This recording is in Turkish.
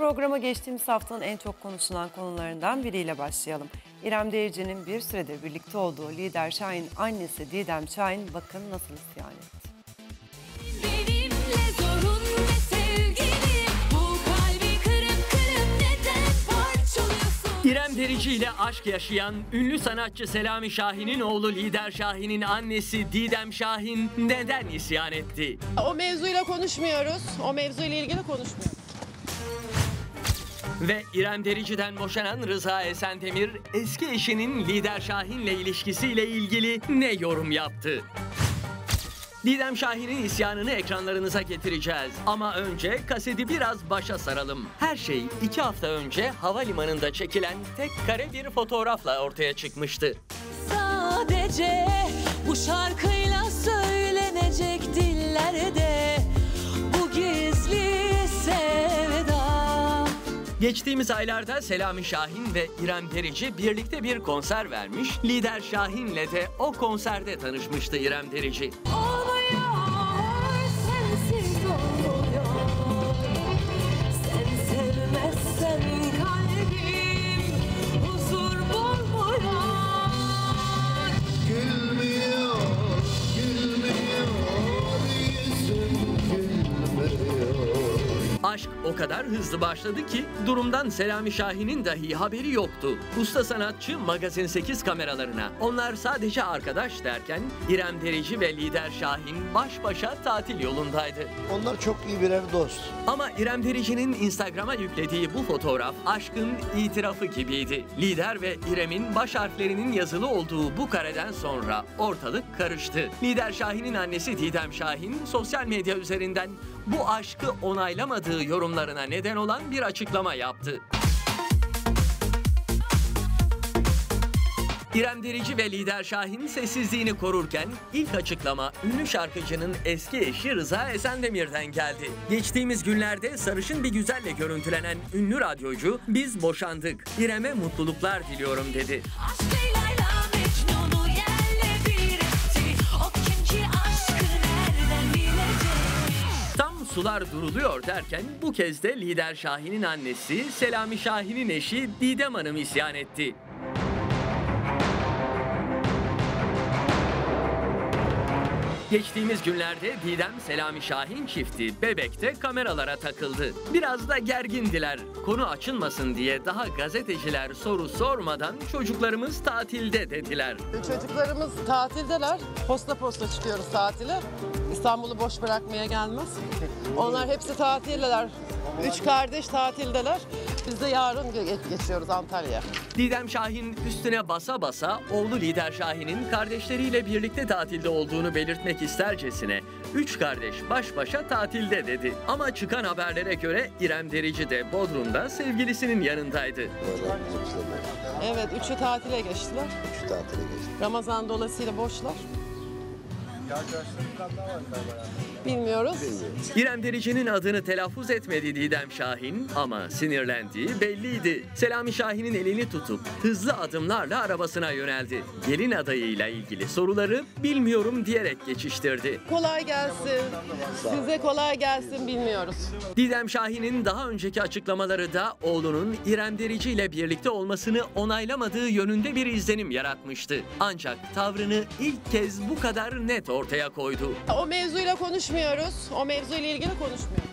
programa geçtiğimiz haftanın en çok konuşulan konularından biriyle başlayalım. İrem Derici'nin bir süredir birlikte olduğu lider Şahin annesi Didem Şahin bakın nasıl isyan etti. İrem Derici ile aşk yaşayan ünlü sanatçı Selami Şahin'in oğlu Lider Şahin'in annesi Didem Şahin neden isyan etti? O mevzuyla konuşmuyoruz. O mevzuyla ilgili konuşmuyoruz. Ve İrem Derici'den boşanan Rıza Esendemir eski eşinin Lider Şahin'le ilişkisiyle ilgili ne yorum yaptı? Didem Şahin'in isyanını ekranlarınıza getireceğiz. Ama önce kaseti biraz başa saralım. Her şey iki hafta önce havalimanında çekilen tek kare bir fotoğrafla ortaya çıkmıştı. Sadece Geçtiğimiz aylarda Selami Şahin ve İrem Derici birlikte bir konser vermiş. Lider Şahin'le de o konserde tanışmıştı İrem Derici. Olmuyor o kadar hızlı başladı ki durumdan Selami Şahin'in dahi haberi yoktu. Usta sanatçı Magazin 8 kameralarına onlar sadece arkadaş derken İrem Derici ve Lider Şahin baş başa tatil yolundaydı. Onlar çok iyi birer dost. Ama İrem Derici'nin Instagram'a yüklediği bu fotoğraf aşkın itirafı gibiydi. Lider ve İrem'in baş harflerinin yazılı olduğu bu kareden sonra ortalık karıştı. Lider Şahin'in annesi Didem Şahin sosyal medya üzerinden bu aşkı onaylamadığı yorumlarına neden olan bir açıklama yaptı. İrem Derici ve Lider Şahin sessizliğini korurken ilk açıklama ünlü şarkıcının eski eşi Rıza Esendemir'den geldi. Geçtiğimiz günlerde sarışın bir güzelle görüntülenen ünlü radyocu biz boşandık. İrem'e mutluluklar diliyorum dedi. Aşk sular duruluyor derken bu kez de Lider Şahin'in annesi Selami Şahin'in eşi Didem Hanım isyan etti. Geçtiğimiz günlerde Didem Selami Şahin çifti Bebek'te kameralara takıldı. Biraz da gergindiler. Konu açılmasın diye daha gazeteciler soru sormadan çocuklarımız tatilde dediler. Çocuklarımız tatildeler. Posta posta çıkıyoruz tatile. İstanbul'u boş bırakmaya gelmez. Onlar hepsi tatildeler. Üç kardeş tatildeler. Biz de yarın ge- geçiyoruz Antalya'ya. Didem Şahin üstüne basa basa oğlu Lider Şahin'in kardeşleriyle birlikte tatilde olduğunu belirtmek istercesine üç kardeş baş başa tatilde dedi. Ama çıkan haberlere göre İrem Derici de Bodrum'da sevgilisinin yanındaydı. Böyle. Evet, üçü tatile geçtiler. Şu tatile geçti. Ramazan dolayısıyla boşlar. Bilmiyoruz. İrem Derici'nin adını telaffuz etmedi Didem Şahin ama sinirlendiği belliydi. Selami Şahin'in elini tutup hızlı adımlarla arabasına yöneldi. Gelin adayıyla ilgili soruları bilmiyorum diyerek geçiştirdi. Kolay gelsin. Size kolay gelsin bilmiyoruz. Didem Şahin'in daha önceki açıklamaları da oğlunun İrem Derici ile birlikte olmasını onaylamadığı yönünde bir izlenim yaratmıştı. Ancak tavrını ilk kez bu kadar net ortaya koydu. O mevzuyla konuşmuyoruz. O mevzuyla ilgili konuşmuyoruz.